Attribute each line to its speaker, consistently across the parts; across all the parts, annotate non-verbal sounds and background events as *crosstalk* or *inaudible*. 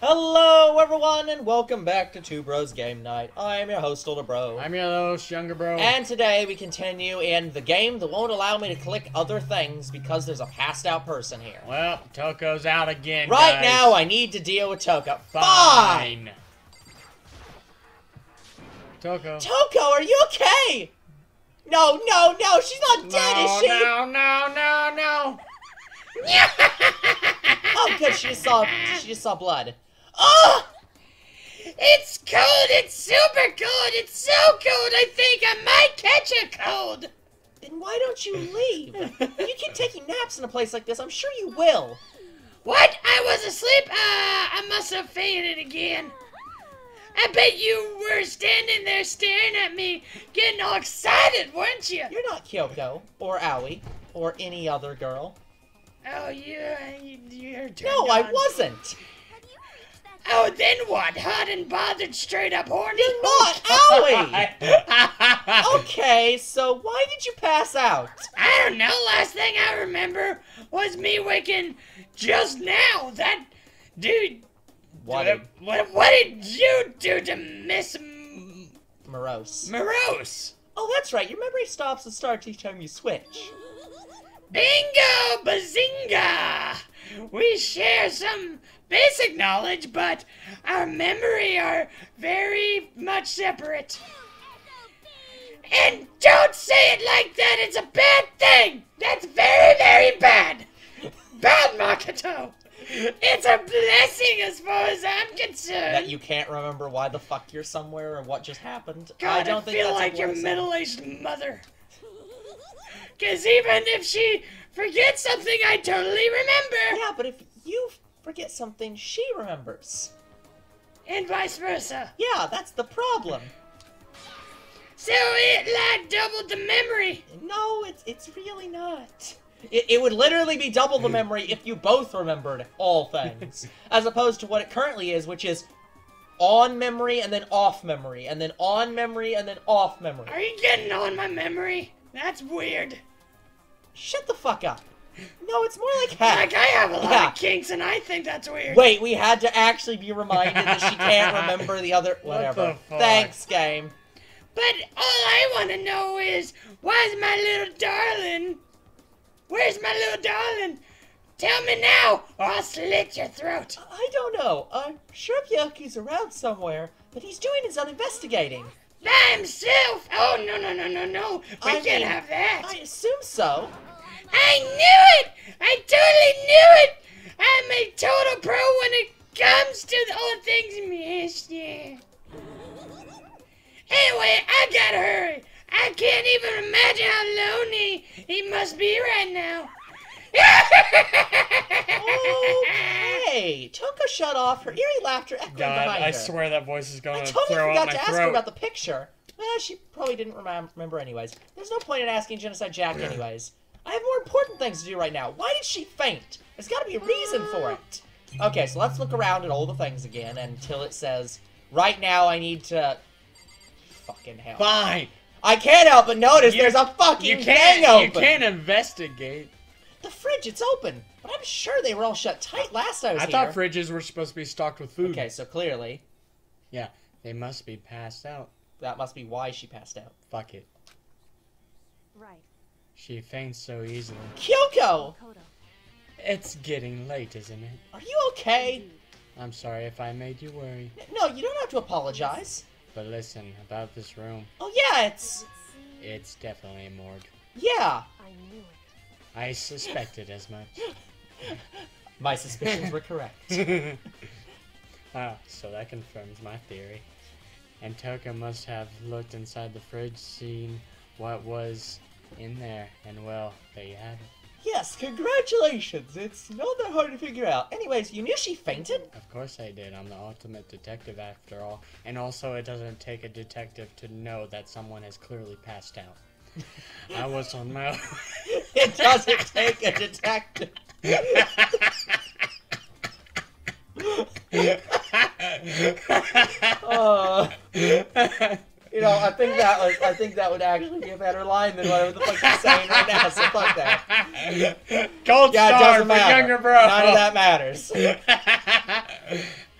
Speaker 1: Hello, everyone, and welcome back to Two Bros Game Night. I'm your host, Older Bro.
Speaker 2: I'm your host, younger bro.
Speaker 1: And today we continue in the game that won't allow me to click other things because there's a passed out person here.
Speaker 2: well, Toko's out again.
Speaker 1: Right
Speaker 2: guys.
Speaker 1: now, I need to deal with Toko. Fine!
Speaker 2: Fine. Toko.
Speaker 1: Toko, are you okay? No, no, no, she's not dead,
Speaker 2: no,
Speaker 1: is she?
Speaker 2: no, no, no, no. *laughs*
Speaker 1: Oh, good, she just saw, she just saw blood. Oh!
Speaker 3: It's cold. It's super cold. It's so cold. I think I might catch a cold.
Speaker 1: Then why don't you leave? *laughs* you keep taking naps in a place like this, I'm sure you will.
Speaker 3: What? I was asleep. Uh, I must have fainted again. I bet you were standing there staring at me, getting all excited, weren't you?
Speaker 1: You're not Kyoko, or Aoi, or any other girl.
Speaker 3: Oh, yeah, you, you're
Speaker 1: No, I wasn't.
Speaker 3: Oh, then what? Hot and bothered, straight up horny.
Speaker 1: You're not oh, Aoi. *laughs* okay, so why did you pass out?
Speaker 3: I don't know. Last thing I remember was me waking just now. That dude.
Speaker 1: What
Speaker 3: What, what, what did you do to Miss M-
Speaker 1: morose.
Speaker 3: Morose?
Speaker 1: Oh, that's right. Your memory stops and starts each time you switch.
Speaker 3: Bingo bazinga! We share some basic knowledge, but our memory are very much separate. And don't say it like that, it's a bad thing! That's very, very bad! Bad, Makoto! It's a blessing as far as I'm concerned!
Speaker 1: That you can't remember why the fuck you're somewhere or what just happened.
Speaker 3: God,
Speaker 1: I don't think
Speaker 3: feel
Speaker 1: that's
Speaker 3: like your middle-aged mother. Cause even if she forgets something, I totally remember,
Speaker 1: Yeah, but if you forget something, she remembers.
Speaker 3: and vice versa.
Speaker 1: Yeah, that's the problem.
Speaker 3: So it like doubled the memory.
Speaker 1: No, it's it's really not. It, it would literally be double the hmm. memory if you both remembered all things, *laughs* as opposed to what it currently is, which is on memory and then off memory, and then on memory and then off memory.
Speaker 3: Are you getting on my memory? That's weird.
Speaker 1: Shut the fuck up. No, it's more like that.
Speaker 3: Like I have a lot
Speaker 1: Yeah.
Speaker 3: of kinks, and I think that's weird.
Speaker 1: Wait, we had to actually be reminded that she can't *laughs* remember the other.
Speaker 2: What
Speaker 1: Whatever.
Speaker 2: the fuck?
Speaker 1: Thanks, game.
Speaker 3: But all I want to know is, why's my little darling? Where's my little darling? Tell me now, or I'll slit your throat.
Speaker 1: I don't know. I'm sure Byakuya's around somewhere, but he's doing his own investigating.
Speaker 3: By himself? Oh no no no no no! We
Speaker 1: I
Speaker 3: can't
Speaker 1: mean,
Speaker 3: have that.
Speaker 1: I assume so.
Speaker 3: I knew it! I totally knew it! I'm a total pro when it comes to all things Mister. Anyway, I gotta hurry. I can't even imagine how lonely he must be right now.
Speaker 1: Okay. Toko shut off, her eerie laughter echoing
Speaker 2: God,
Speaker 1: behind
Speaker 2: I swear that voice is
Speaker 1: I
Speaker 2: gonna
Speaker 1: totally
Speaker 2: throw
Speaker 1: forgot
Speaker 2: out
Speaker 1: to
Speaker 2: my
Speaker 1: ask her about the picture. Well, she probably didn't remember anyways. There's no point in asking Genocide Jack anyways. I have more important things to do right now. Why did she faint? There's gotta be a reason for uh. it. Okay, so let's look around at all the things again until it says, right now I need to... Fucking hell.
Speaker 2: Fine.
Speaker 1: I can't help but notice
Speaker 2: You-
Speaker 1: there's a fucking
Speaker 2: You
Speaker 1: thing
Speaker 2: can't. You
Speaker 1: open.
Speaker 2: can't investigate.
Speaker 1: The fridge, it's open. But I'm sure they were all shut tight last I was
Speaker 2: I
Speaker 1: here.
Speaker 2: thought fridges were supposed to be stocked with food.
Speaker 1: Okay, so clearly,
Speaker 2: Yeah, they must be passed out.
Speaker 1: that must be why she passed out.
Speaker 2: Fuck it.
Speaker 4: Right.
Speaker 2: She faints so easily.
Speaker 1: Kyoko!
Speaker 2: It's getting late, isn't it?
Speaker 1: Are you okay?
Speaker 2: I'm sorry if I made you worry.
Speaker 1: No, you don't have to apologize.
Speaker 2: But listen, about this room,
Speaker 1: Oh yeah, it's...
Speaker 2: it's definitely a morgue.
Speaker 1: Yeah.
Speaker 4: I knew it.
Speaker 2: I suspected as much. *laughs*
Speaker 1: My suspicions were correct. *laughs*
Speaker 2: ah, so that confirms my theory. And Toko must have looked inside the fridge, seen what was in there, and well, there you have it.
Speaker 1: Yes, congratulations. It's not that hard to figure out. Anyways, you knew she fainted?
Speaker 2: Of course I did. I'm the ultimate detective after all. And also, it doesn't take a detective to know that someone has clearly passed out. I was on my own. *laughs*
Speaker 1: It doesn't take a detective. You *laughs* *laughs* oh. Know, I think that was. I think that would actually be a better line than whatever the fuck you're saying right now. So fuck that.
Speaker 2: Gold
Speaker 1: Yeah,
Speaker 2: star for
Speaker 1: matter.
Speaker 2: younger bro.
Speaker 1: None of that matters.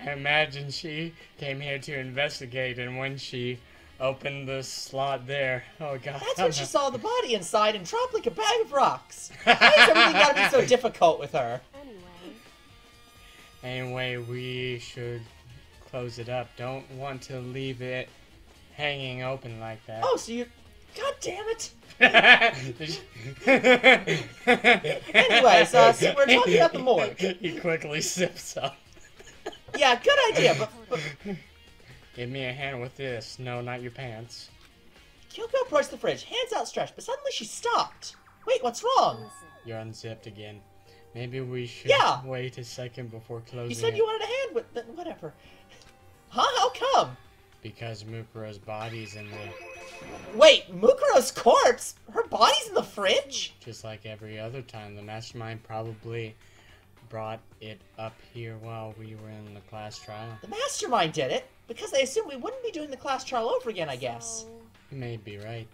Speaker 2: I'm *laughs*
Speaker 3: imagine she came here to investigate, and when she opened the slot there, oh god.
Speaker 1: That's when she saw the body inside and dropped like a bag of rocks. Why has everything got to be so *laughs* difficult with her?
Speaker 4: Anyway,
Speaker 3: Anyway, we should close it up. Don't want to leave it hanging open like that.
Speaker 1: Oh, so you. God damn it! *laughs*
Speaker 3: Anyways,
Speaker 1: uh, so we're talking about the morgue.
Speaker 3: He quickly sips up.
Speaker 1: Yeah, good idea, but, but
Speaker 3: Give me a hand with this. No, not your pants.
Speaker 1: Kyoko approached the fridge, hands outstretched, but suddenly she stopped. Wait, what's wrong?
Speaker 3: You're unzipped again. Maybe we should
Speaker 1: Yeah.
Speaker 3: wait a second before closing
Speaker 1: You said
Speaker 3: it.
Speaker 1: you wanted a hand with. Whatever. Huh? How come?
Speaker 3: Because Mukuro's body's in the...
Speaker 1: Wait, Mukuro's corpse? Her body's in the fridge?
Speaker 3: Just like every other time, the mastermind probably brought it up here while we were in the class trial.
Speaker 1: The mastermind did it, because they assumed we wouldn't be doing the class trial over again, I guess.
Speaker 4: So,
Speaker 3: You may be right.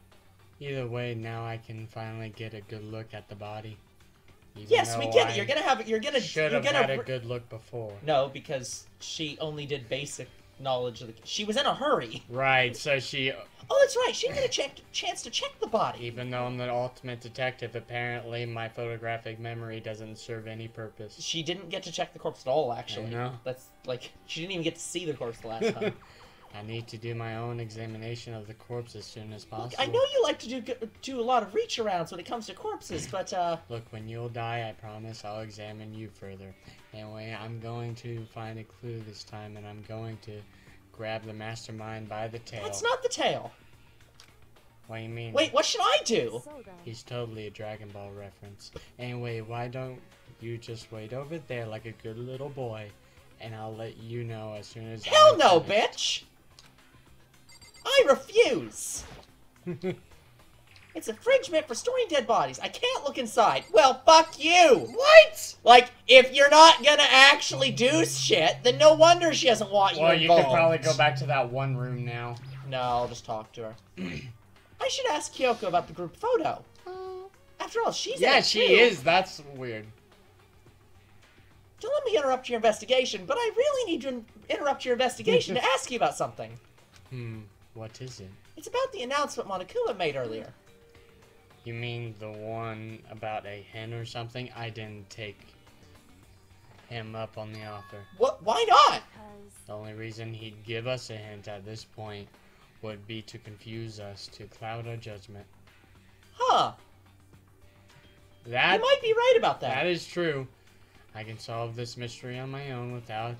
Speaker 3: Either way, now I can finally get a good look at the body. Even
Speaker 1: Yes, we
Speaker 3: though
Speaker 1: get
Speaker 3: I
Speaker 1: it. You're gonna have. You're gonna.
Speaker 3: should
Speaker 1: You're
Speaker 3: have
Speaker 1: gonna.
Speaker 3: had a good look before.
Speaker 1: No, because she only did basic knowledge of the. She was in a hurry.
Speaker 3: Right, so she,
Speaker 1: Oh, that's right. She didn't get a check, chance to check the body.
Speaker 3: even though I'm the ultimate detective, apparently my photographic memory doesn't serve any purpose.
Speaker 1: She didn't get to check the corpse at all. Actually,
Speaker 3: no.
Speaker 1: That's like she didn't even get to see the corpse the last *laughs* time.
Speaker 3: I need to do my own examination of the corpse as soon as possible.
Speaker 1: I know you like to do do a lot of reach arounds when it comes to corpses, but uh,
Speaker 3: Look, when you'll die, I promise I'll examine you further. Anyway, I'm going to find a clue this time, and I'm going to grab the mastermind by the tail.
Speaker 1: that's not the tail.
Speaker 3: What do you mean?
Speaker 1: Wait, what should I do?
Speaker 3: He's totally a Dragon Ball reference. Anyway, why don't you just wait over there like a good little boy, and I'll let you know as soon as.
Speaker 1: Hell
Speaker 3: I'm
Speaker 1: no,
Speaker 3: finished.
Speaker 1: bitch! I refuse. It's a fridge meant for storing dead bodies. I can't look inside. Well, fuck you. What? Like, if you're not gonna actually do shit, then no wonder she doesn't want you
Speaker 3: Well, you could probably go back to that one room now.
Speaker 1: No, I'll just talk to her. I should ask Kyoko about the group photo. After all, she's
Speaker 3: Yeah, she
Speaker 1: too.
Speaker 3: is. That's weird.
Speaker 1: Don't let me interrupt your investigation, but I really need to interrupt your investigation to *laughs* ask you about something.
Speaker 3: Hmm. What is it?
Speaker 1: It's about the announcement Monokuma made earlier.
Speaker 3: You mean the one about a hen or something? I didn't take him up on the offer.
Speaker 1: What? Why not?
Speaker 4: because
Speaker 3: The only reason he'd give us a hint at this point would be to confuse us, to cloud our judgment.
Speaker 1: Huh?
Speaker 3: That
Speaker 1: you might be right about that.
Speaker 3: that is true. I can solve this mystery on my own without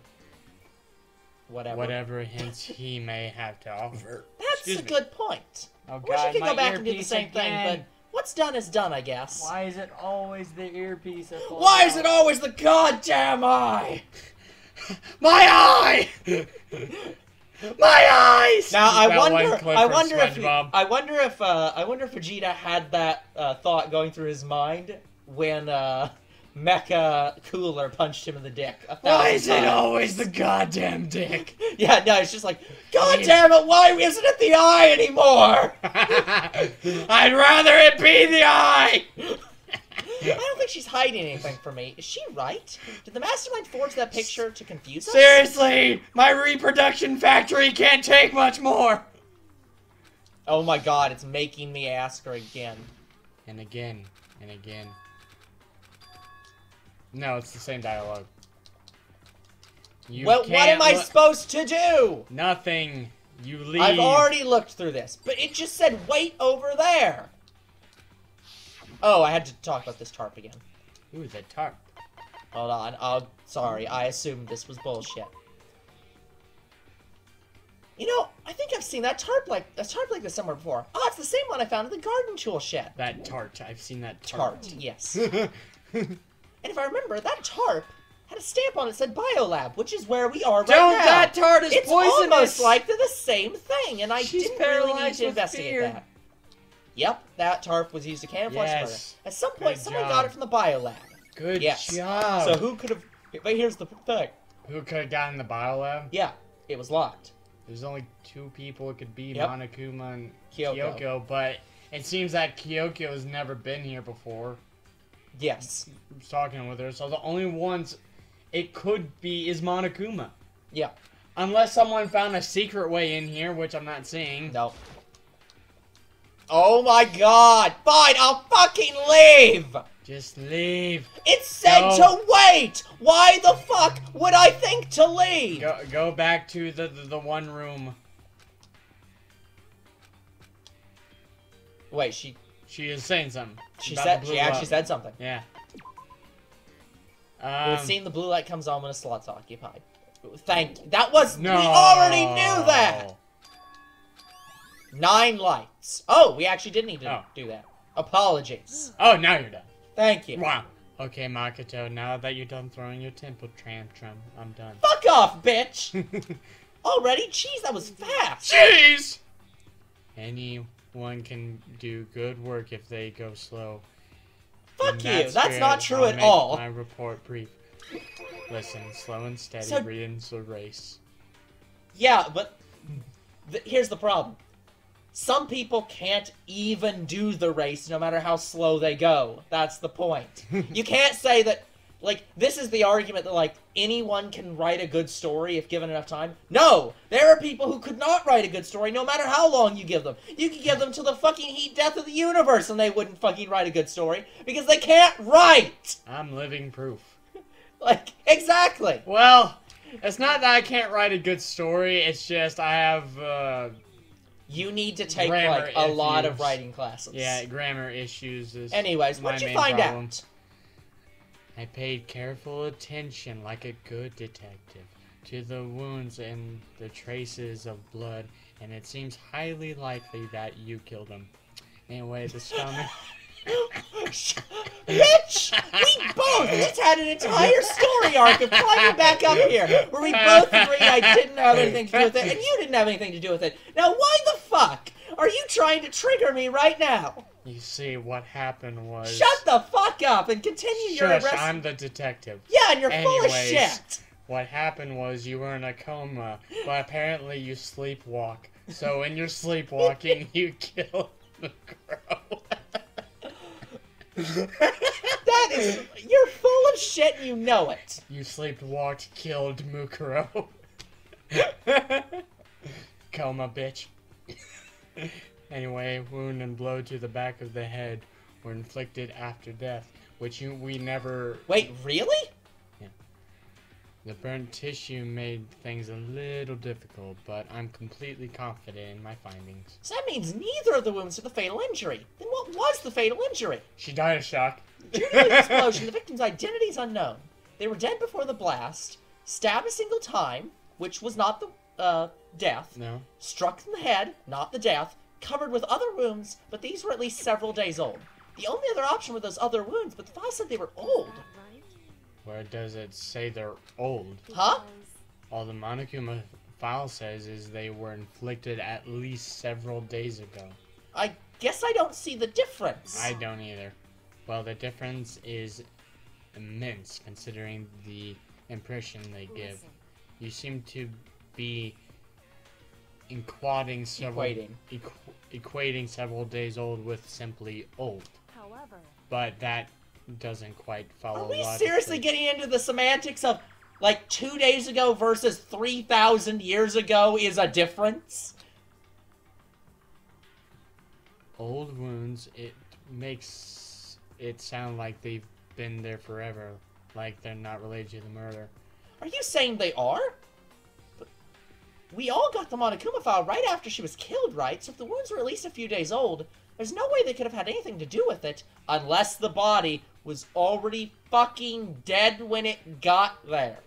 Speaker 1: Whatever.
Speaker 3: whatever hints he may have to offer.
Speaker 1: That's
Speaker 3: Excuse
Speaker 1: a
Speaker 3: me.
Speaker 1: good point.
Speaker 5: Oh
Speaker 1: I wish
Speaker 5: god,
Speaker 1: I could go back and do the
Speaker 5: earpiece
Speaker 1: same thing, but what's done is done, I guess.
Speaker 5: Why is it always the earpiece that falls
Speaker 1: Why is it always the goddamn eye?
Speaker 3: My eye! my eyes!
Speaker 1: Now I
Speaker 3: That one
Speaker 1: wonder.
Speaker 3: clip
Speaker 1: I wonder if. he- I wonder if. Uh, I wonder if Vegeta had that uh, thought going through his mind when uh, Mecha Cooler punched him in the dick. a
Speaker 3: Why
Speaker 1: thousand
Speaker 3: is it always the goddamn dick? *laughs*
Speaker 1: Yeah, no, it's just like, God damn it, why isn't it the eye anymore? *laughs*
Speaker 3: I'd rather it be the eye!
Speaker 1: I don't think she's hiding anything from me. Is she right? Did the mastermind forge that picture to confuse us?
Speaker 3: Seriously, my reproduction factory can't take much more.
Speaker 1: Oh my god, it's making me ask her again.
Speaker 3: And again, and again. No, it's the same dialogue. You
Speaker 1: well, what am I supposed to do?
Speaker 3: Nothing. You leave.
Speaker 1: I've already looked through this, but it just said wait over there. Oh, I had to talk about this tarp again.
Speaker 3: Ooh, the tarp.
Speaker 1: Hold on. Oh, sorry. I assumed this was bullshit. You know, I think I've seen that tarp like a tarp like this somewhere before. Oh, it's the same one I found in the garden tool shed.
Speaker 3: That tart. I've seen that tart.
Speaker 1: Tart, yes. *laughs* and if I remember, that tarp had a stamp on it that said Biolab, which is where we are right
Speaker 5: Don't!
Speaker 1: now.
Speaker 5: That tart is
Speaker 1: it's
Speaker 5: poisonous!
Speaker 1: almost like they're the same thing, and I
Speaker 5: She's
Speaker 1: didn't really need to investigate
Speaker 5: fear.
Speaker 1: that. Yep, that tarp was used to camouflage
Speaker 3: Yes.
Speaker 1: murder. At some point,
Speaker 3: Good
Speaker 1: someone
Speaker 3: job.
Speaker 1: got it from the Biolab.
Speaker 3: Good
Speaker 1: Yes.
Speaker 3: job.
Speaker 1: So who could have? But here's the thing.
Speaker 3: Who could have gotten the biolab?
Speaker 1: Yeah, it was locked.
Speaker 3: There's only two people. It could be
Speaker 1: Yep.
Speaker 3: Monokuma and
Speaker 1: Kyoko.
Speaker 3: Kyoko. but it seems that Kyoko has never been here before.
Speaker 1: Yes.
Speaker 3: I was talking with her, so the only ones it could be is Monokuma.
Speaker 1: Yeah.
Speaker 3: Unless someone found a secret way in here, which I'm not seeing.
Speaker 1: No. Oh my god! Fine, I'll fucking leave!
Speaker 3: Just leave.
Speaker 1: It said
Speaker 3: No.
Speaker 1: to wait! Why the fuck would I think to leave?
Speaker 3: Go go back to the the, the one room.
Speaker 1: Wait, she
Speaker 3: She is saying something.
Speaker 1: she said she actually said something.
Speaker 3: Yeah.
Speaker 1: We've
Speaker 3: Um,
Speaker 1: seen the blue light comes on when a slot's occupied. Thank you. That was
Speaker 3: no.
Speaker 1: we already knew that. Nine lights. Oh, we actually didn't need to
Speaker 3: Oh.
Speaker 1: do that. Apologies.
Speaker 3: Oh, now you're done.
Speaker 1: Thank you.
Speaker 3: Wow. Okay, Makoto, now that you're done throwing your temple tantrum, I'm done.
Speaker 1: Fuck off, bitch! *laughs* Already? Jeez, that was fast.
Speaker 3: Jeez! Anyone can do good work if they go slow.
Speaker 1: Fuck
Speaker 3: In
Speaker 1: you.
Speaker 3: that
Speaker 1: That's not true
Speaker 3: I'll
Speaker 1: at all.
Speaker 3: My report brief. Listen, slow and steady
Speaker 1: So-
Speaker 3: wins the race.
Speaker 1: Yeah, but th- here's the problem. Some people can't even do the race no matter how slow they go. That's the point. *laughs* you can't say that like this is the argument that like anyone can write a good story if given enough time. No, there are people who could not write a good story no matter how long you give them. You could give them to the fucking heat death of the universe and they wouldn't fucking write a good story because they can't write.
Speaker 3: I'm living proof. *laughs*
Speaker 1: Like exactly.
Speaker 3: Well, it's not that I can't write a good story, it's just I have, uh,
Speaker 1: You need to take
Speaker 3: Grammar
Speaker 1: like a lot of writing classes.
Speaker 3: yeah, grammar issues. Is
Speaker 1: Anyways, what'd you find
Speaker 3: problem.
Speaker 1: out?
Speaker 3: I paid careful attention, like a good detective, to the wounds and the traces of blood, and it seems highly likely that you killed him. Anyway, the stomach. *laughs*
Speaker 1: Bitch! We both just had an entire story arc of climbing back up here, where we both agreed I didn't have anything to do with it, and you didn't have anything to do with it. Now, why the fuck are you trying to trigger me right now?
Speaker 3: You see, what happened was.
Speaker 1: Shut the fuck up and continue your arrest.
Speaker 3: I'm the detective.
Speaker 1: Yeah, and you're full of shit.
Speaker 3: What happened was you were in a coma, but apparently you sleepwalk. So in your sleepwalking, *laughs* you killed the girl. *laughs*
Speaker 1: That is, you're full of shit and you know it.
Speaker 3: You sleepwalked, killed Mukuro. *laughs* Coma, bitch. Anyway, wound and blow to the back of the head were inflicted after death, which you, we never.
Speaker 1: Wait, really?
Speaker 3: The burnt tissue made things a little difficult, but I'm completely confident in my findings.
Speaker 1: So that means neither of the wounds are the fatal injury. Then what was the fatal injury?
Speaker 3: She died of shock.
Speaker 1: Due to the *laughs* explosion, the victim's identity is unknown. They were dead before the blast, stabbed a single time, which was not the uh, death,
Speaker 3: No.
Speaker 1: struck in the head, not the death, covered with other wounds, but these were at least several days old. The only other option were those other wounds, but the file said they were old.
Speaker 3: Where does it say they're old?
Speaker 1: Huh?
Speaker 3: All the Monokuma file says is they were inflicted at least several days ago.
Speaker 1: I guess I don't see the difference.
Speaker 3: I don't either. Well, the difference is immense considering the impression they give. You seem to be equating several
Speaker 1: Equating.
Speaker 3: equ- equating several days old with simply old,
Speaker 4: However,
Speaker 3: but that doesn't quite follow.
Speaker 1: Are we
Speaker 3: logically.
Speaker 1: seriously getting into the semantics of like two days ago versus 3,000 years ago is a difference?
Speaker 3: old wounds? It makes it sound like they've been there forever, like they're not related to the murder.
Speaker 1: Are you saying they are? We all got the Monokuma file right after she was killed, right? So if the wounds were at least a few days old, there's no way they could have had anything to do with it unless the body was already fucking dead when it got there.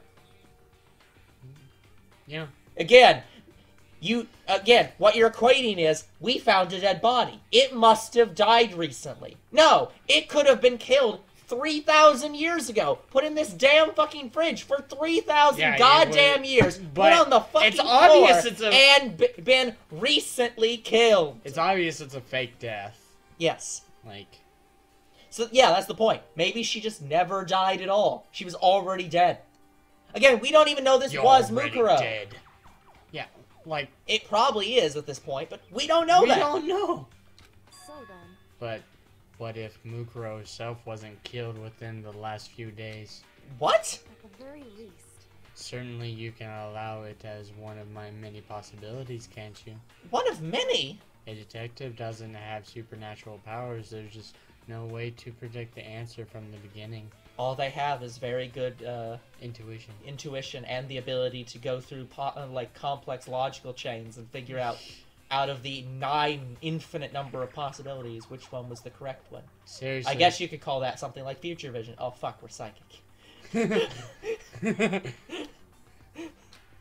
Speaker 3: Yeah.
Speaker 1: Again, you again, what you're equating is we found a dead body. It must have died recently. No, it could have been killed 3,000 years ago. Put in this damn fucking fridge for 3,000
Speaker 3: Yeah,
Speaker 1: goddamn
Speaker 3: would-
Speaker 1: years. *laughs*
Speaker 3: but
Speaker 1: put on the fucking
Speaker 3: it's obvious
Speaker 1: floor
Speaker 3: it's a-
Speaker 1: and b- been recently killed.
Speaker 3: It's obvious it's a fake death.
Speaker 1: yes.
Speaker 3: Like,
Speaker 1: So yeah, that's the point. Maybe she just never died at all. She was already dead. Again, we don't even know this
Speaker 3: you're
Speaker 1: was
Speaker 3: already
Speaker 1: Mukuro.
Speaker 3: dead. Yeah, like
Speaker 1: It probably is at this point, but we don't know
Speaker 3: we
Speaker 1: that.
Speaker 3: don't know.
Speaker 4: so then,
Speaker 3: But what if Mukuro himself wasn't killed within the last few days?
Speaker 1: What?
Speaker 4: at the very least,
Speaker 3: Certainly, you can allow it as one of my many possibilities, can't you?
Speaker 1: One of many.
Speaker 3: A detective doesn't have supernatural powers. There's just no way to predict the answer from the beginning.
Speaker 1: All they have is very good uh,
Speaker 3: Intuition.
Speaker 1: intuition and the ability to go through po- uh, like complex logical chains and figure out out of the nine infinite number of possibilities which one was the correct one.
Speaker 3: Seriously.
Speaker 1: I guess you could call that something like future vision. Oh fuck, we're psychic. *laughs*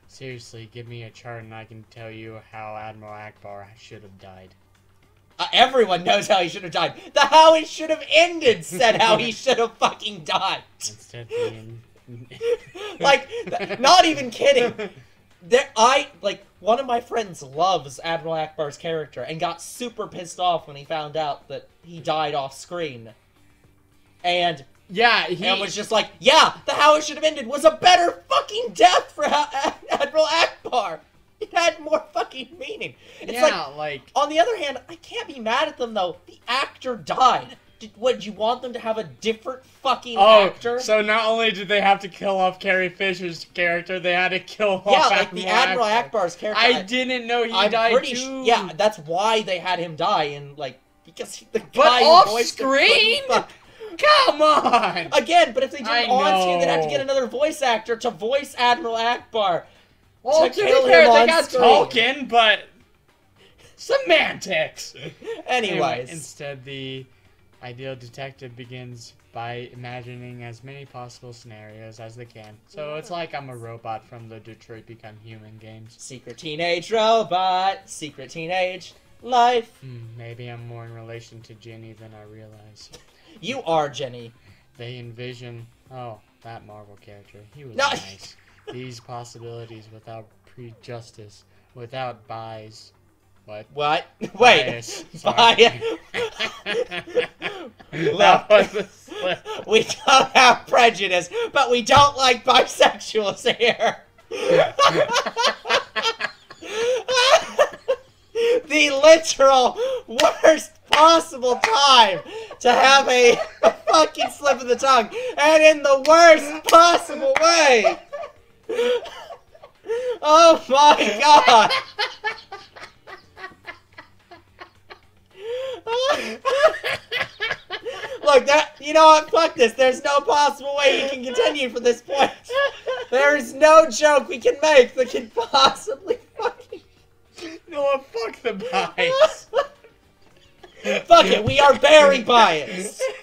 Speaker 3: Seriously, give me a chart and I can tell you how Admiral Ackbar should have died.
Speaker 1: Uh, everyone knows how he should have died. The how it should have ended said how he *laughs* should have fucking died.
Speaker 3: Instead being. *laughs*
Speaker 1: like, not even kidding. There, I like one of my friends loves Admiral Ackbar's character and got super pissed off when he found out that he died off screen. And
Speaker 3: Yeah, he.
Speaker 1: and was just like, yeah, the how it should have ended was a better fucking death for ha- *laughs* Admiral Ackbar. It had more fucking meaning. It's like
Speaker 3: yeah, like.
Speaker 1: on the other hand, I can't be mad at them though. The actor died. Did, would you want them to have a different fucking
Speaker 3: Oh,
Speaker 1: actor?
Speaker 3: so not only did they have to kill off Carrie Fisher's character, they had to kill
Speaker 1: yeah,
Speaker 3: off
Speaker 1: like the Admiral
Speaker 3: Ackbar.
Speaker 1: Ackbar's character.
Speaker 3: I didn't know he
Speaker 1: I'm
Speaker 3: died
Speaker 1: pretty
Speaker 3: too.
Speaker 1: sh- yeah, that's why they had him die and like because he- the
Speaker 3: But
Speaker 1: guy
Speaker 3: off screen? Come on.
Speaker 1: Again, but if they did
Speaker 3: I
Speaker 1: it on screen, they'd have to get another voice actor to voice Admiral Ackbar.
Speaker 3: Well,
Speaker 1: to
Speaker 3: to be
Speaker 1: kill
Speaker 3: fair,
Speaker 1: him
Speaker 3: they got
Speaker 1: screen.
Speaker 3: Tolkien, but semantics. *laughs*
Speaker 1: Anyways,
Speaker 3: instead, the ideal detective begins by imagining as many possible scenarios as they can. So it's like I'm a robot from the Detroit Become Human games.
Speaker 1: secret teenage robot, secret teenage life.
Speaker 3: Hmm, maybe I'm more in relation to Jenny than I realize. *laughs*
Speaker 1: You are Jenny.
Speaker 3: They envision, oh, that Marvel character. He was
Speaker 1: No.
Speaker 3: nice. *laughs* These possibilities without prejudice, without bias. What?
Speaker 1: What? *laughs* Wait.
Speaker 3: Bias. *laughs*
Speaker 1: Bias. *laughs*
Speaker 3: that was a slip.
Speaker 1: We don't have prejudice, but we don't like bisexuals here. the literal worst possible time to have a, a fucking slip of the tongue, and in the worst possible way. Oh my god. *laughs* Look, that you know what? Fuck this. There's no possible way you can continue from this point. There is no joke we can make that can possibly fucking.
Speaker 3: No, fuck the bias. *laughs*
Speaker 1: Fuck it. We are very biased. *laughs*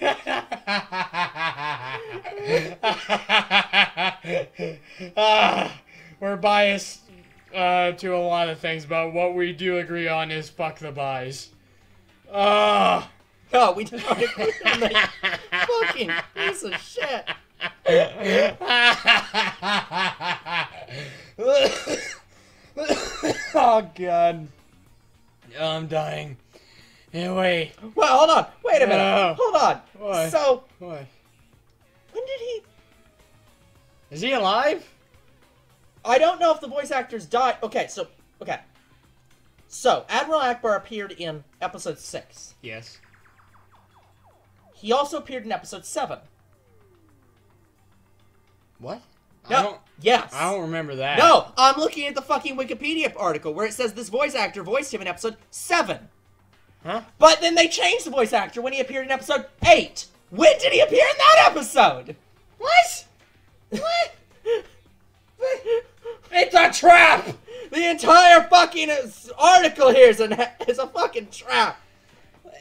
Speaker 3: Ah, we're biased uh, to a lot of things, but what we do agree on is fuck the bias. Ah.
Speaker 1: No, we don't agree on that fucking piece of shit.
Speaker 3: oh god. I'm dying. Anyway,
Speaker 1: Well, hold on. Wait a minute.
Speaker 3: No.
Speaker 1: Hold on.
Speaker 3: What?
Speaker 1: So,
Speaker 3: what?
Speaker 1: when did he?
Speaker 3: Is he alive?
Speaker 1: I don't know if the voice actors died. Okay, so okay. So Admiral Ackbar appeared in episode six.
Speaker 3: Yes.
Speaker 1: He also appeared in episode seven.
Speaker 3: What?
Speaker 1: No.
Speaker 3: I don't.
Speaker 1: Yes.
Speaker 3: I don't remember that.
Speaker 1: No, I'm looking at the fucking Wikipedia article where it says this voice actor voiced him in episode 7.
Speaker 3: Huh?
Speaker 1: But then they changed the voice actor when he appeared in episode 8. When did he appear in that episode?
Speaker 3: What? *laughs* What? it's a trap.
Speaker 1: The entire fucking article here is a, is a fucking trap.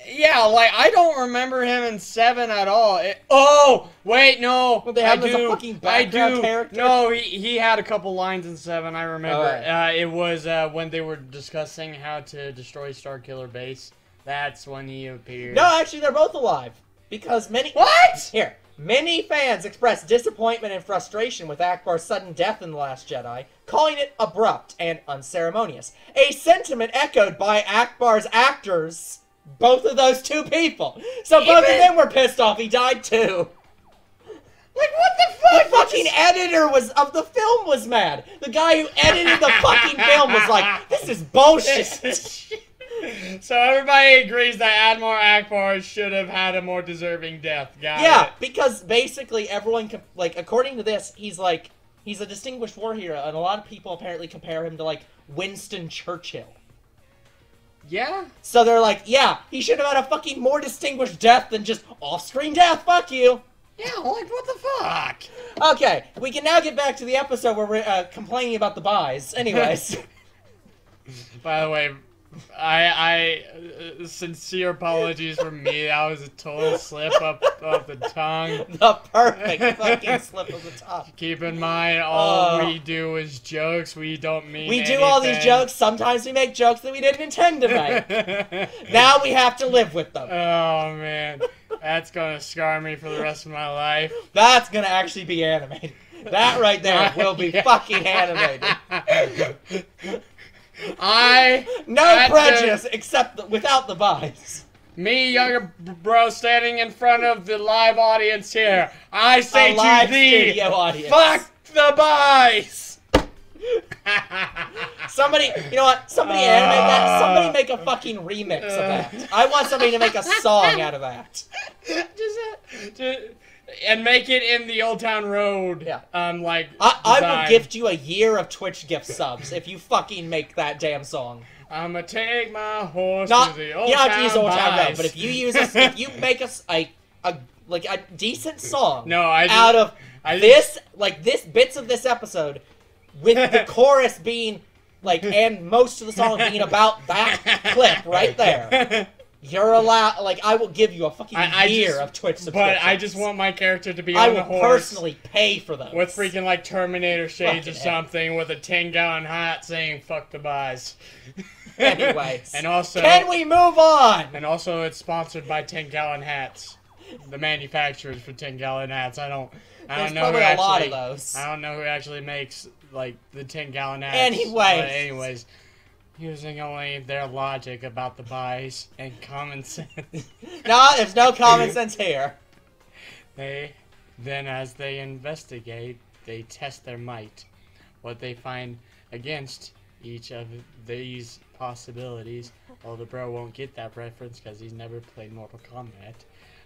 Speaker 3: Yeah, like I don't remember him in seven at all. It- oh, wait, no.
Speaker 1: Well, they have
Speaker 3: I
Speaker 1: him as a
Speaker 3: do.
Speaker 1: fucking
Speaker 3: I do.
Speaker 1: character?
Speaker 3: No, he, he had a couple lines in seven. I remember.
Speaker 1: Alright.
Speaker 3: Uh, it was uh, when they were discussing how to destroy Starkiller Base. That's when he appeared.
Speaker 1: No, actually, they're both alive. Because many.
Speaker 3: What?
Speaker 1: Here. Many fans expressed disappointment and frustration with Ackbar's sudden death in The Last Jedi, calling it abrupt and unceremonious. A sentiment echoed by Ackbar's actors. Both of those two people. So both of them were pissed off he died too.
Speaker 3: Like what the fuck?
Speaker 1: The
Speaker 3: fuck?
Speaker 1: fucking editor was of the film was mad. The guy who edited the fucking film was like, "This is bullshit." *laughs* *laughs*
Speaker 3: so everybody agrees that Admiral Ackbar should have had a more deserving death. Got
Speaker 1: Yeah,
Speaker 3: it.
Speaker 1: because basically everyone, like, according to this, he's like, He's a distinguished war hero, and a lot of people apparently compare him to like Winston Churchill.
Speaker 3: Yeah.
Speaker 1: So they're like, yeah, he should have had a fucking more distinguished death than just off-screen death. Fuck you.
Speaker 3: Yeah. Like what the fuck?
Speaker 1: Okay, we can now get back to the episode where we're uh, complaining about the buys. Anyways, *laughs*
Speaker 3: By the way, I I uh, sincere apologies for me. That was a total slip up of the tongue. *laughs*
Speaker 1: the perfect fucking slip of the tongue.
Speaker 3: Keep in mind, all
Speaker 1: Oh.
Speaker 3: we do is jokes. We don't mean.
Speaker 1: We do all these jokes. Sometimes we make jokes that we didn't intend to make. *laughs* now we have to live with them.
Speaker 3: oh man, that's gonna scar me for the rest of my life.
Speaker 1: That's gonna actually be animated. That right there *laughs* will be
Speaker 3: Yeah.
Speaker 1: fucking animated.
Speaker 3: I,
Speaker 1: No prejudice, except the, without the buys.
Speaker 3: me, younger bro, standing in front of the live audience here. I say to thee,
Speaker 1: studio audience.
Speaker 3: fuck the boys. *laughs*
Speaker 1: Somebody, you know what? Somebody animate that. Somebody make a fucking remix of that. I want somebody to make a song out of that. *laughs*
Speaker 3: just, uh, just, and make it in the Old Town Road.
Speaker 1: Yeah.
Speaker 3: Um, like.
Speaker 1: I, I will gift you a year of Twitch gift subs if you fucking make that damn song.
Speaker 3: I'ma take my horse
Speaker 1: Not
Speaker 3: to the Old
Speaker 1: have to use Old Town Road, but if you use a, if you make us a, *laughs* a like a decent song
Speaker 3: No, I just,
Speaker 1: out of
Speaker 3: I just-
Speaker 1: this like this bits of this episode with the *laughs* chorus being like and most of the song being about that clip right there. *laughs* You're allowed like I will give you a fucking
Speaker 3: I- I
Speaker 1: year
Speaker 3: just-
Speaker 1: of Twitch
Speaker 3: support.
Speaker 1: But.
Speaker 3: I just want my character to be
Speaker 1: I
Speaker 3: on
Speaker 1: will
Speaker 3: horse
Speaker 1: personally pay for those.
Speaker 3: with freaking like Terminator shades or
Speaker 1: Fucking hell.
Speaker 3: something with a 10 gallon hat saying "fuck the buys." *laughs*
Speaker 1: Anyways.
Speaker 3: and also,
Speaker 1: Can we move on?
Speaker 3: and also, it's sponsored by 10 gallon hats. The manufacturers for 10 gallon hats. I don't. I
Speaker 1: There's
Speaker 3: don't know who
Speaker 1: a
Speaker 3: actually.
Speaker 1: lot of those.
Speaker 3: I don't know who actually makes like the 10 gallon hats.
Speaker 1: Anyways.
Speaker 3: Anyways, using only their logic about the buys and common sense. *laughs*
Speaker 1: No, there's no common *laughs* sense here.
Speaker 3: They then, as they investigate, they test their might. What they find against each of these possibilities, well, the bro won't get that reference because he's never played Mortal Kombat.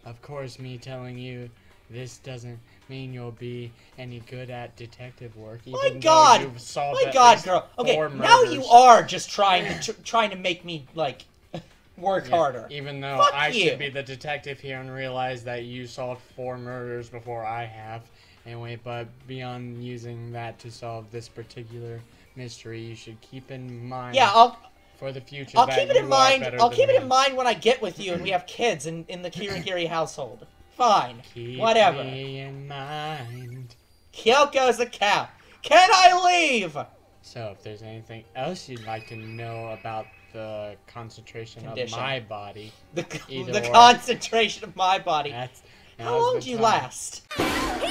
Speaker 3: Of course, me telling you this doesn't mean you'll be any good at detective work. Even
Speaker 1: My God!
Speaker 3: you've
Speaker 1: My God, girl. Okay, now you are just trying to *laughs* tr- trying to make me like *laughs* work
Speaker 3: Yeah,
Speaker 1: harder.
Speaker 3: Even though
Speaker 1: Fuck
Speaker 3: I
Speaker 1: you.
Speaker 3: should be the detective here and realize that you solved four murders before I have. Anyway, but beyond using that to solve this particular mystery, you should keep in mind
Speaker 1: Yeah, I'll
Speaker 3: for the future
Speaker 1: I'll keep it in mind. I'll keep it in mind when I get with you and we *laughs* have kids in in the Kirigiri household. Fine,
Speaker 3: Keep
Speaker 1: whatever.
Speaker 3: me in mind.
Speaker 1: Kyoko's a cow. Can I leave?
Speaker 3: So, if there's anything else you'd like to know about the concentration
Speaker 1: Condition.
Speaker 3: of my body,
Speaker 1: The the concentration of my body.
Speaker 3: that's
Speaker 1: How long do you
Speaker 3: time.
Speaker 1: last?
Speaker 4: He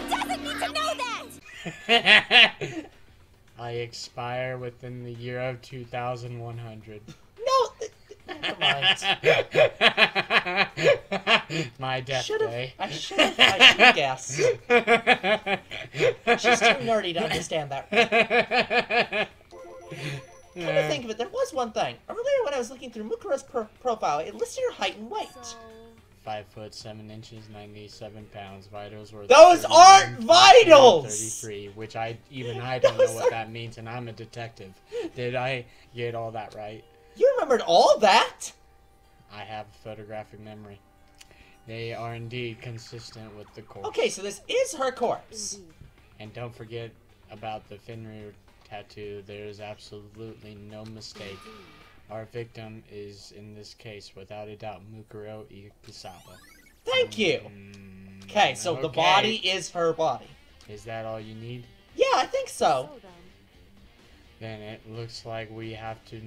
Speaker 4: doesn't need to know that! *laughs*
Speaker 3: I expire within the year of 2100.
Speaker 1: No. th- Never mind.
Speaker 3: My death
Speaker 1: Should have.
Speaker 3: day.
Speaker 1: I should have. I should guessed. She's too nerdy to understand that. Come to think of it, there was one thing. Earlier, when I was looking through Mukuro's pro- profile, it listed her height and weight.
Speaker 3: Five foot seven inches, ninety-seven pounds. Vitals were.
Speaker 1: Those aren't vitals!
Speaker 3: Thirty-three, which I even I don't know what
Speaker 1: are-
Speaker 3: that means, and I'm a detective. Did I get all that right?
Speaker 1: You remembered all that?
Speaker 3: I have a photographic memory. They are indeed consistent with the corpse.
Speaker 1: Okay, so this is her corpse.
Speaker 3: And don't forget about the Fenrir tattoo. There is absolutely no mistake. Our victim is, in this case, without a doubt, Mukuro Ikusaba.
Speaker 1: Thank you.
Speaker 3: Mm,
Speaker 1: Okay, so the body is her body.
Speaker 3: Is that all you need?
Speaker 1: Yeah, I think so.
Speaker 3: Then it looks like we have to.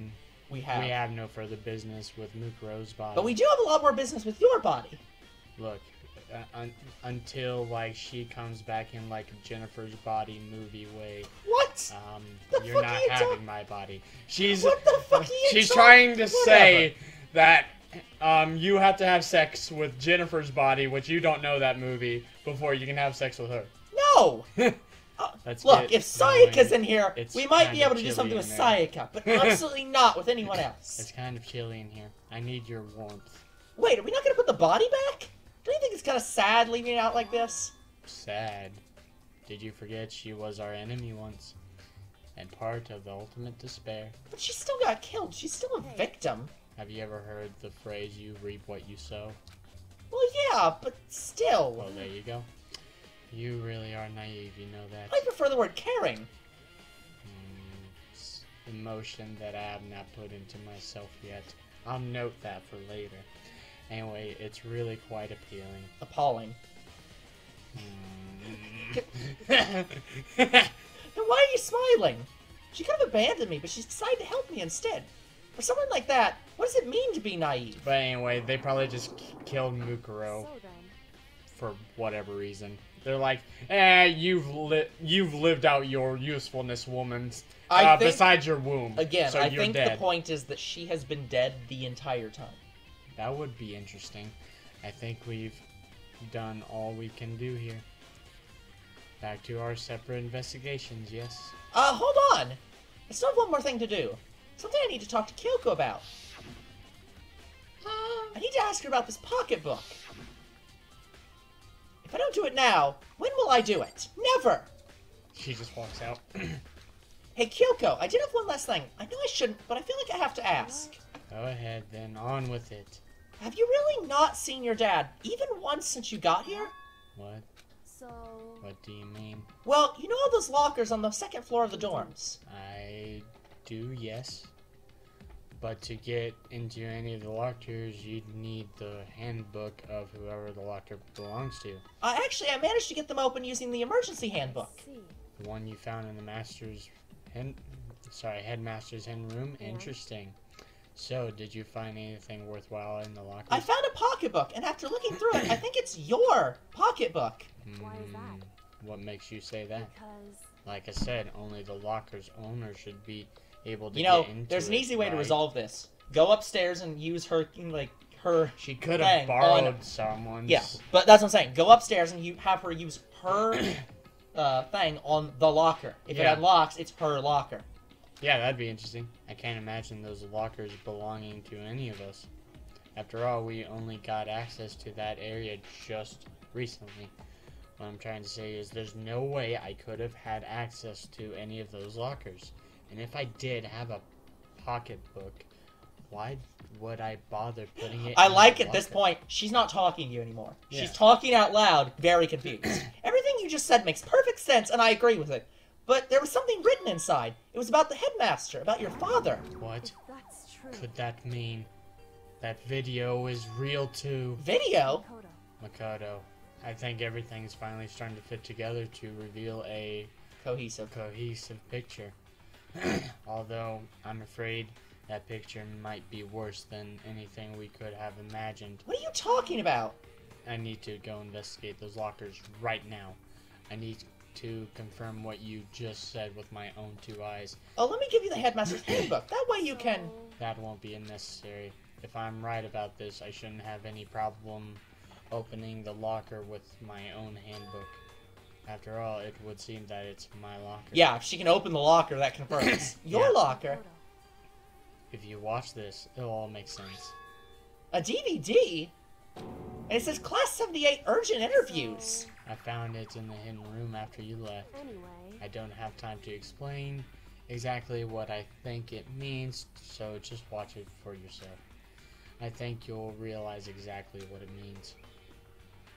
Speaker 1: We have.
Speaker 3: We have no further business with Mukuro's body.
Speaker 1: But we do have a lot more business with your body.
Speaker 3: Look, uh, un- until like she comes back in like Jennifer's body movie way,
Speaker 1: What?
Speaker 3: um,
Speaker 1: The
Speaker 3: you're not
Speaker 1: you
Speaker 3: having my body. She's
Speaker 1: What the fuck are you
Speaker 3: she's trying to
Speaker 1: Whatever.
Speaker 3: say that um, you have to have sex with Jennifer's body, which you don't know that movie, before you can have sex with her.
Speaker 1: No! *laughs*
Speaker 3: Let's
Speaker 1: Look, if Sayaka's
Speaker 3: going.
Speaker 1: in here,
Speaker 3: It's
Speaker 1: we might be able to do something with
Speaker 3: there.
Speaker 1: Sayaka, but absolutely not with anyone *laughs* else.
Speaker 3: It's kind of chilly in here. I need your warmth.
Speaker 1: Wait, are we not gonna put the body back? Don't you think it's kind of sad leaving it out like this?
Speaker 3: Sad. Did you forget she was our enemy once? And part of the ultimate despair?
Speaker 1: But she still got killed. She's still a victim.
Speaker 3: Have you ever heard the phrase, you reap what you sow?
Speaker 1: Well, yeah, but still.
Speaker 3: Well, there you go. You really are naive, you know that.
Speaker 1: I prefer the word caring.
Speaker 3: Hmm, it's emotion that I have not put into myself yet. I'll note that for later. Anyway, it's really quite appealing.
Speaker 1: Appalling.
Speaker 3: Hmm. *laughs*
Speaker 1: Then why are you smiling? She could have abandoned me, but she's decided to help me instead. For someone like that, what does it mean to be naive?
Speaker 3: but anyway, they probably just k- killed Mukuro
Speaker 6: So
Speaker 3: for whatever reason. They're like, eh, you've li- you've lived out your usefulness, woman.
Speaker 1: I
Speaker 3: uh,
Speaker 1: think-
Speaker 3: besides your womb.
Speaker 1: Again,
Speaker 3: so
Speaker 1: I
Speaker 3: you're
Speaker 1: think
Speaker 3: dead.
Speaker 1: the point is that she has been dead the entire time.
Speaker 3: That would be interesting. I think we've done all we can do here. Back to our separate investigations, yes.
Speaker 1: Uh, hold on! I still have one more thing to do. Something I need to talk to Kyoko about. I need to ask her about this pocketbook. If I don't do it now, when will I do it? Never!
Speaker 3: She just walks out. *clears throat*
Speaker 1: Hey, Kyoko, I did have one last thing. I know I shouldn't, but I feel like I have to ask.
Speaker 3: Go ahead, then. On with it.
Speaker 1: Have you really not seen your dad, even once since you got here?
Speaker 3: What?
Speaker 6: so
Speaker 3: What do you mean?
Speaker 1: Well, you know all those lockers on the second floor of the dorms?
Speaker 3: I do, yes. But to get into any of the lockers, you'd need the handbook of whoever the locker belongs to.
Speaker 1: Uh, actually, I managed to get them open using the emergency handbook.
Speaker 3: The one you found in the master's hen sorry, headmaster's hen room?
Speaker 6: Yeah.
Speaker 3: Interesting. So, did you find anything worthwhile in the locker?
Speaker 1: I found a pocketbook, and after looking through it, I think it's your pocketbook.
Speaker 6: Why is that?
Speaker 3: Hmm, What makes you say that?
Speaker 6: Because
Speaker 3: Like I said, only the locker's owner should be able to
Speaker 1: You know,
Speaker 3: get into
Speaker 1: there's an easy way to resolve this. Go upstairs and use her, like, her.
Speaker 3: She could have borrowed
Speaker 1: on-
Speaker 3: someone's.
Speaker 1: Yeah, but that's what I'm saying. Go upstairs and you have her use her *clears throat* uh, thing on the locker. If
Speaker 3: Yeah.
Speaker 1: it unlocks, it's her locker.
Speaker 3: Yeah, that'd be interesting. I can't imagine those lockers belonging to any of us. After all, we only got access to that area just recently. What I'm trying to say is there's no way I could have had access to any of those lockers. And if I did have a pocketbook, why would I bother putting it
Speaker 1: I
Speaker 3: in
Speaker 1: like
Speaker 3: the
Speaker 1: at this point, she's not talking to you anymore.
Speaker 3: Yeah.
Speaker 1: She's talking out loud, very confused. *coughs* Everything you just said makes perfect sense, and I agree with it. But there was something written inside. It was about the headmaster, about your father.
Speaker 3: What
Speaker 6: that's true.
Speaker 3: could that mean? That video is real too.
Speaker 1: Video?
Speaker 6: Makoto,
Speaker 3: Makoto, I think everything's finally starting to fit together to reveal a
Speaker 1: Cohesive.
Speaker 3: cohesive picture. *clears throat* Although, I'm afraid that picture might be worse than anything we could have imagined.
Speaker 1: What are you talking about?
Speaker 3: I need to go investigate those lockers right now. I need to confirm what you just said with my own two eyes.
Speaker 1: Oh, let me give you the headmaster's handbook. That way you can. *clears throat*
Speaker 3: That won't be unnecessary. If I'm right about this, I shouldn't have any problem opening the locker with my own handbook. After all, it would seem that it's my locker.
Speaker 1: Yeah, if she can open the locker, that confirms. *coughs* Your
Speaker 3: Yeah.
Speaker 1: locker?
Speaker 3: If you watch this, it'll all make sense.
Speaker 1: A DVD? And it says Class 78 urgent interviews.
Speaker 3: I found it in the hidden room after you left.
Speaker 6: Anyway,
Speaker 3: I don't have time to explain exactly what I think it means, so just watch it for yourself. I think you'll realize exactly what it means.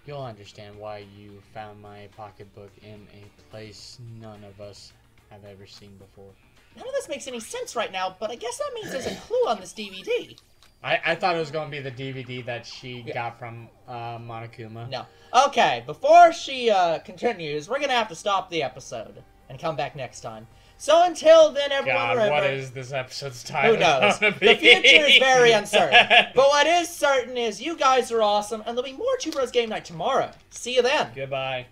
Speaker 3: You'll understand why you found my pocketbook in a place none of us have ever seen before.
Speaker 1: None of this makes any sense right now, but I guess that means there's a clue on this DVD.
Speaker 3: I, I thought it was going to be the DVD that she
Speaker 1: Yeah.
Speaker 3: got from uh, Monokuma.
Speaker 1: No. Okay, before she uh, continues, we're gonna have to stop the episode and come back next time. So until then, everyone
Speaker 3: God,
Speaker 1: remember.
Speaker 3: what is this episode's title?
Speaker 1: Who knows? The future is very uncertain. *laughs* But what is certain is you guys are awesome, and there'll be more Two Bros Game Night tomorrow. See you then.
Speaker 3: Goodbye.